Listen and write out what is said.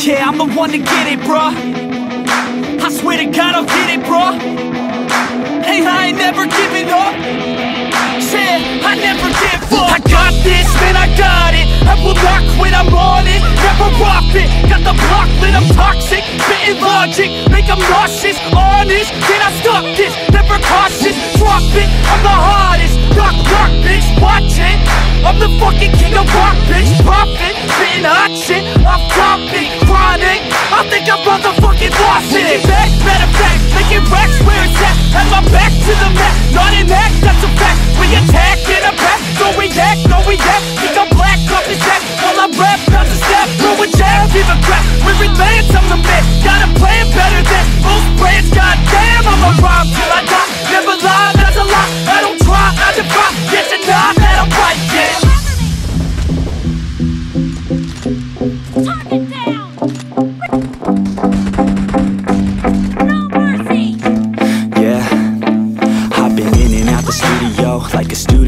Yeah, I'm the one to get it, bruh. I swear to God I'll get it, bruh. Hey, I ain't never giving up. Yeah, I never give up. I got this, man, I got it. I will not quit, I'm on it. Never off it. Got the block lit, I'm toxic. Spitting logic, make them nauseous. Honest, can I stop this? Never cautious, drop it I'm the hardest, give a crap, we're advanced, I'm the man Got a plan better than most brands, goddamn I'ma rhyme till I die, never lie, that's a lie. I don't try, I defy, yes and nah, that I'm right, yeah. Talk it down! No mercy! Yeah, I've been in and out the studio like a student. though